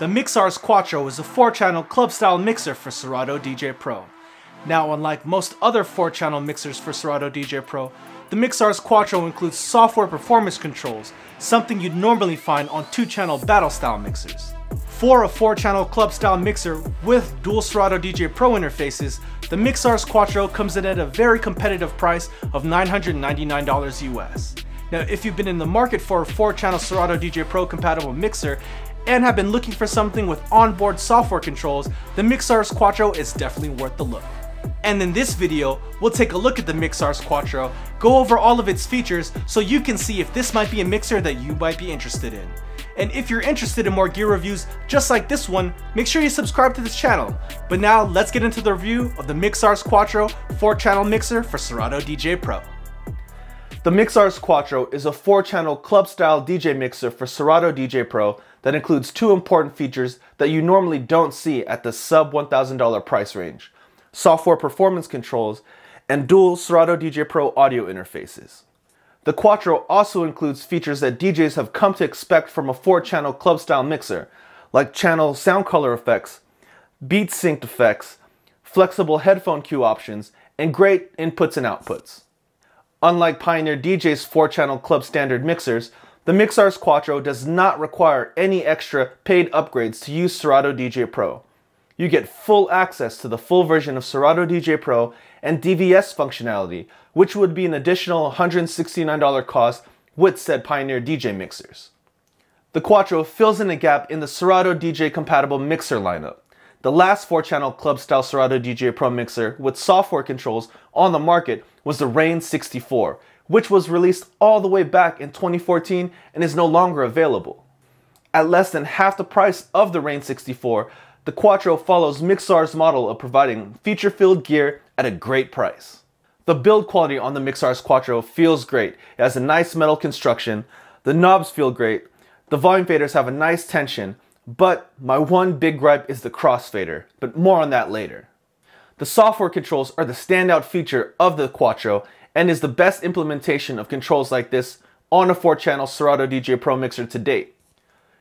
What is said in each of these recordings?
The Mixars Quattro is a 4-channel club-style mixer for Serato DJ Pro. Now, unlike most other 4-channel mixers for Serato DJ Pro, the Mixars Quattro includes software performance controls, something you'd normally find on 2-channel battle-style mixers. For a 4-channel club-style mixer with dual Serato DJ Pro interfaces, the Mixars Quattro comes in at a very competitive price of $999 US. Now, if you've been in the market for a 4-channel Serato DJ Pro compatible mixer and have been looking for something with onboard software controls, the Mixars Quattro is definitely worth the look. And in this video, we'll take a look at the Mixars Quattro, go over all of its features so you can see if this might be a mixer that you might be interested in. And if you're interested in more gear reviews just like this one, make sure you subscribe to this channel. But now let's get into the review of the Mixars Quattro 4-channel mixer for Serato DJ Pro. The Mixars Quattro is a 4-channel club-style DJ mixer for Serato DJ Pro that includes two important features that you normally don't see at the sub $1,000 price range. Software performance controls and dual Serato DJ Pro audio interfaces. The Quattro also includes features that DJs have come to expect from a 4-channel club-style mixer, like channel sound color effects, beat synced effects, flexible headphone cue options, and great inputs and outputs. Unlike Pioneer DJ's 4-channel club standard mixers, the Mixars Quattro does not require any extra paid upgrades to use Serato DJ Pro. You get full access to the full version of Serato DJ Pro and DVS functionality, which would be an additional $169 cost with said Pioneer DJ mixers. The Quattro fills in a gap in the Serato DJ compatible mixer lineup. The last 4-channel club-style Serato DJ Pro mixer with software controls on the market was the Rane 64, which was released all the way back in 2014 and is no longer available. At less than half the price of the Rane 64, the Quattro follows Mixar's model of providing feature-filled gear at a great price. The build quality on the Mixars Quattro feels great. It has a nice metal construction, the knobs feel great, the volume faders have a nice tension, but my one big gripe is the crossfader, but more on that later. The software controls are the standout feature of the Quattro and is the best implementation of controls like this on a 4-channel Serato DJ Pro mixer to date.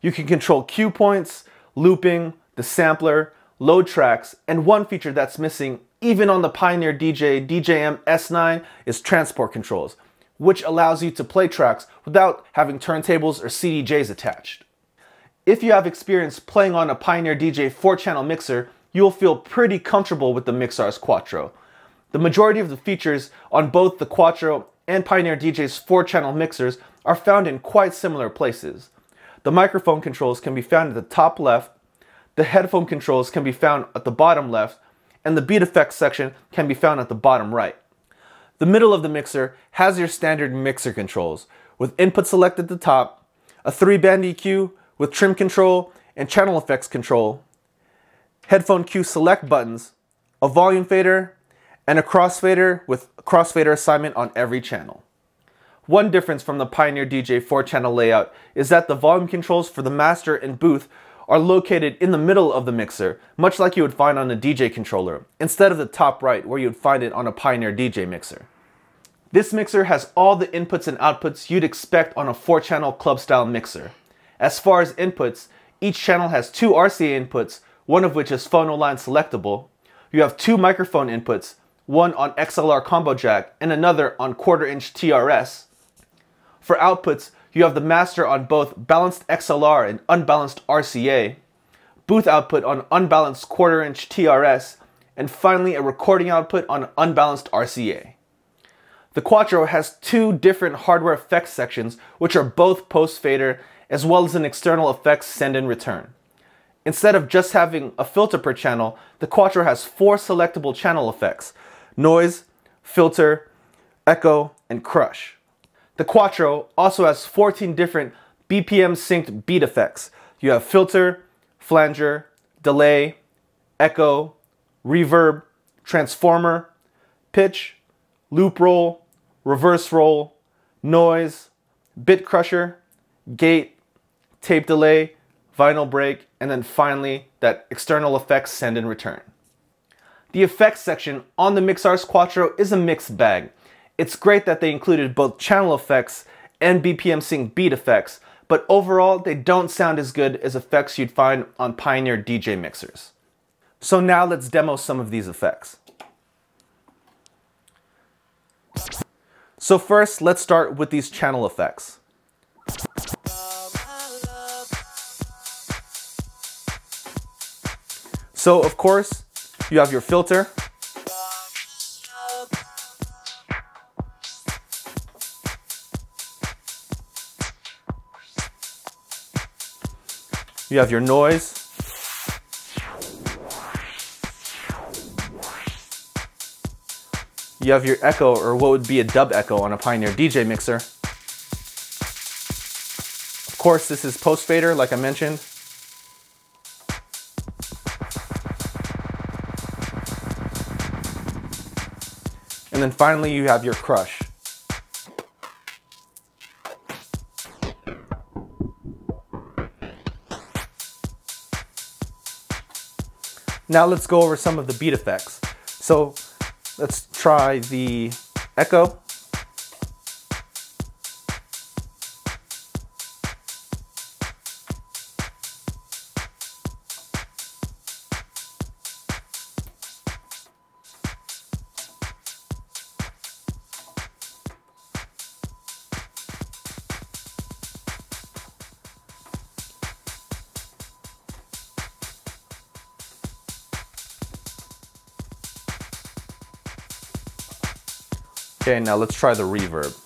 You can control cue points, looping, the sampler, load tracks, and one feature that's missing even on the Pioneer DJ DJM S9 is transport controls, which allows you to play tracks without having turntables or CDJs attached. If you have experience playing on a Pioneer DJ 4-channel mixer, you'll feel pretty comfortable with the Mixars Quattro. The majority of the features on both the Quattro and Pioneer DJ's 4-channel mixers are found in quite similar places. The microphone controls can be found at the top left, the headphone controls can be found at the bottom left, and the beat effects section can be found at the bottom right. The middle of the mixer has your standard mixer controls, with input select at the top, a 3-band EQ, with trim control and channel effects control, headphone cue select buttons, a volume fader, and a crossfader with crossfader assignment on every channel. One difference from the Pioneer DJ 4-channel layout is that the volume controls for the master and booth are located in the middle of the mixer, much like you would find on a DJ controller, instead of the top right where you would find it on a Pioneer DJ mixer. This mixer has all the inputs and outputs you'd expect on a 4-channel club-style mixer. As far as inputs, each channel has two RCA inputs, one of which is phono line selectable. You have two microphone inputs, one on XLR combo jack and another on quarter inch TRS. For outputs, you have the master on both balanced XLR and unbalanced RCA, booth output on unbalanced quarter inch TRS, and finally a recording output on unbalanced RCA. The Quattro has two different hardware effects sections, which are both post fader as well as an external effects send and return. Instead of just having a filter per channel, the Quattro has four selectable channel effects, noise, filter, echo, and crush. The Quattro also has 14 different BPM synced beat effects. You have filter, flanger, delay, echo, reverb, transformer, pitch, loop roll, reverse roll, noise, bit crusher, gate, tape delay, vinyl break, and then finally that external effects send and return. The effects section on the Mixars Quattro is a mixed bag. It's great that they included both channel effects and BPM sync beat effects, but overall they don't sound as good as effects you'd find on Pioneer DJ mixers. So now let's demo some of these effects. So first, let's start with these channel effects. So of course, you have your filter. You have your noise. You have your echo, or what would be a dub echo on a Pioneer DJ mixer. Of course, this is post fader, like I mentioned. And then finally, you have your crush. Now let's go over some of the beat effects. So let's try the echo. Okay, now let's try the reverb.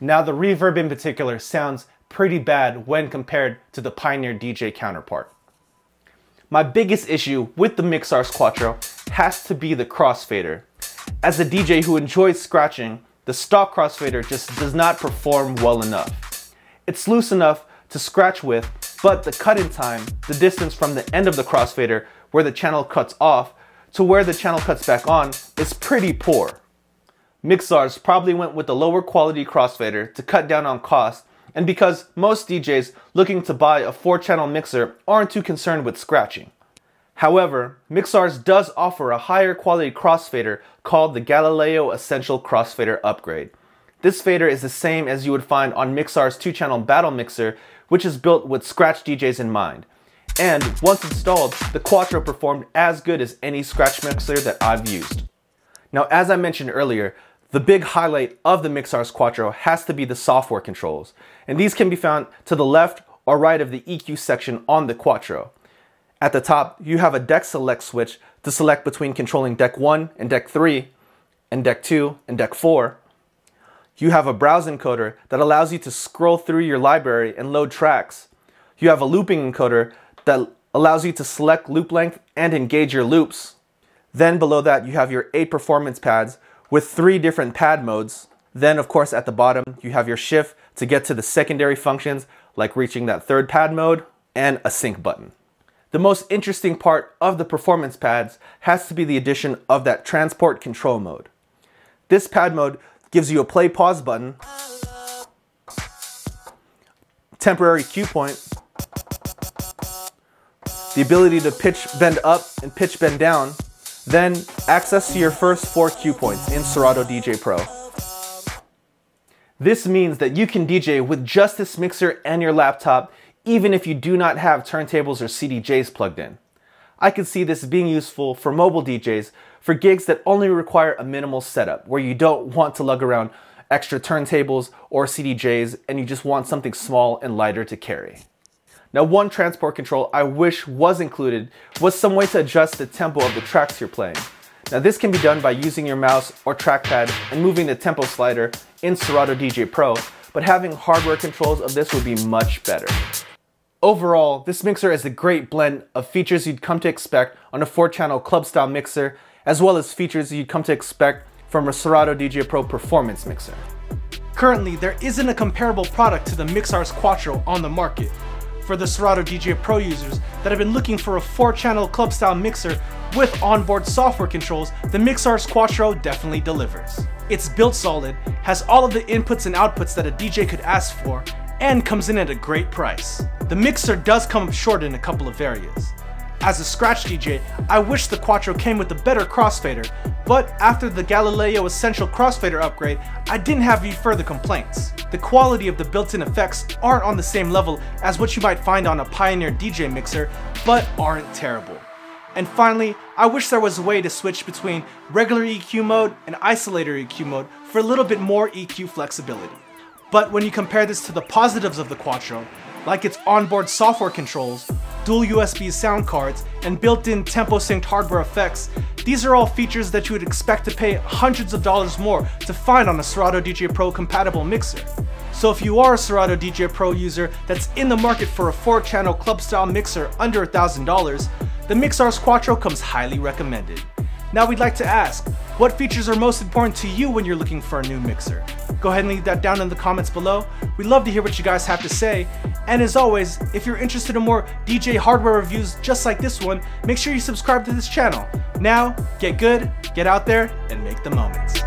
Now the reverb in particular sounds pretty bad when compared to the Pioneer DJ counterpart. My biggest issue with the Mixars Quattro has to be the crossfader. As a DJ who enjoys scratching, the stock crossfader just does not perform well enough. It's loose enough to scratch with, but the cut-in time, the distance from the end of the crossfader where the channel cuts off to where the channel cuts back on is pretty poor. Mixars probably went with the lower quality crossfader to cut down on cost and because most DJs looking to buy a 4-channel mixer aren't too concerned with scratching. However, Mixars does offer a higher quality crossfader called the Galileo Essential Crossfader Upgrade. This fader is the same as you would find on Mixar's 2-channel battle mixer, which is built with scratch DJs in mind. And once installed, the Quattro performed as good as any scratch mixer that I've used. Now, as I mentioned earlier, the big highlight of the Mixars Quattro has to be the software controls, and these can be found to the left or right of the EQ section on the Quattro. At the top, you have a deck select switch to select between controlling deck 1 and deck 3, and deck 2 and deck 4. You have a browse encoder that allows you to scroll through your library and load tracks. You have a looping encoder that allows you to select loop length and engage your loops. Then below that, you have your 8 performance pads with three different pad modes. Then of course at the bottom, you have your shift to get to the secondary functions like reaching that third pad mode and a sync button. The most interesting part of the performance pads has to be the addition of that transport control mode. This pad mode gives you a play pause button, temporary cue point, the ability to pitch bend up and pitch bend down, then access to your first four cue points in Serato DJ Pro. This means that you can DJ with just this mixer and your laptop even if you do not have turntables or CDJs plugged in. I could see this being useful for mobile DJs for gigs that only require a minimal setup, where you don't want to lug around extra turntables or CDJs and you just want something small and lighter to carry. Now one transport control I wish was included was some way to adjust the tempo of the tracks you're playing. Now this can be done by using your mouse or trackpad and moving the tempo slider in Serato DJ Pro, but having hardware controls of this would be much better. Overall, this mixer is a great blend of features you'd come to expect on a 4-channel club-style mixer, as well as features you'd come to expect from a Serato DJ Pro performance mixer. Currently, there isn't a comparable product to the Mixars Quattro on the market, For the Serato DJ Pro users that have been looking for a 4-channel club style mixer with onboard software controls, the Mixars Quattro definitely delivers. It's built solid, has all of the inputs and outputs that a DJ could ask for, and comes in at a great price. The mixer does come up short in a couple of areas. As a scratch DJ, I wish the Quattro came with a better crossfader, but after the Galileo Essential crossfader upgrade, I didn't have any further complaints. The quality of the built-in effects aren't on the same level as what you might find on a Pioneer DJ mixer, but aren't terrible. And finally, I wish there was a way to switch between regular EQ mode and isolator EQ mode for a little bit more EQ flexibility. But when you compare this to the positives of the Quattro, like its onboard software controls, dual USB sound cards, and built-in tempo-synced hardware effects, these are all features that you would expect to pay hundreds of dollars more to find on a Serato DJ Pro compatible mixer. So if you are a Serato DJ Pro user that's in the market for a 4-channel club-style mixer under $1,000, the Mixars Quattro comes highly recommended. Now we'd like to ask, what features are most important to you when you're looking for a new mixer? Go ahead and leave that down in the comments below. We'd love to hear what you guys have to say. And as always, if you're interested in more DJ hardware reviews just like this one, make sure you subscribe to this channel. Now, get good, get out there, and make the moment.